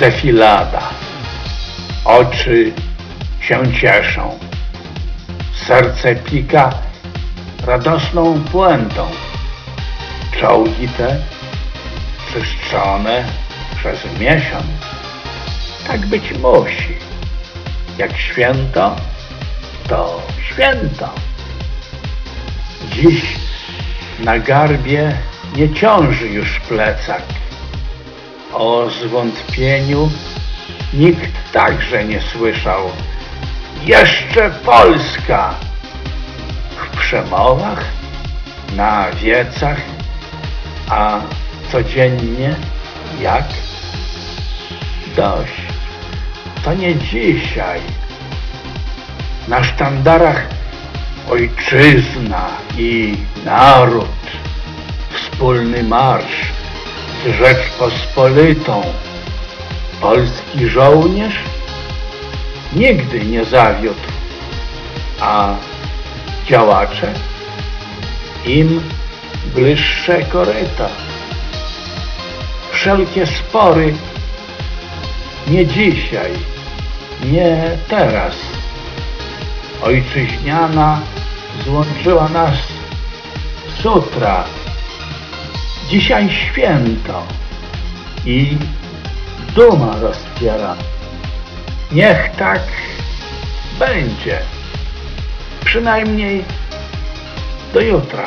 defilada. Oczy się cieszą. Serce pika radosną puentą. Czołgi te czyszczone przez miesiąc. Tak być musi. Jak święto, to święto. Dziś na garbie nie ciąży już plecak. O zwątpieniu nikt także nie słyszał. Jeszcze Polska! W przemowach, na wiecach, a codziennie jak? Dość. To nie dzisiaj. Na sztandarach ojczyzna i naród. Wspólny marsz Rzeczpospolitą. Polski żołnierz nigdy nie zawiódł, a działacze im bliższe koryta. Wszelkie spory nie dzisiaj, nie teraz. Ojczyźniana złączyła nas sutra. Dzisiaj święto i duma rozpiera. Niech tak będzie. Przynajmniej do jutra.